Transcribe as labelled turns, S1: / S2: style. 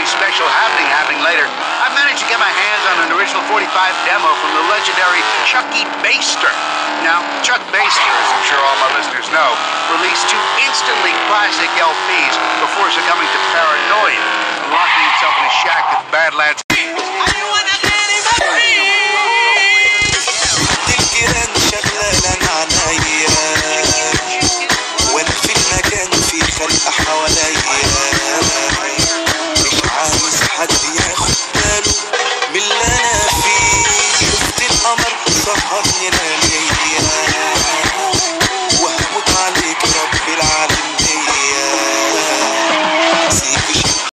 S1: very special happening happening later. I managed to get my hands on an original 45 demo from the legendary Chucky Baster. Now, Chuck Baster, as I'm sure all my listeners know, released two instantly classic LPs before succumbing to paranoia and locking himself in a shack at Badlands.
S2: القمر سهرنا ليا وهموت عليك رب العالمين.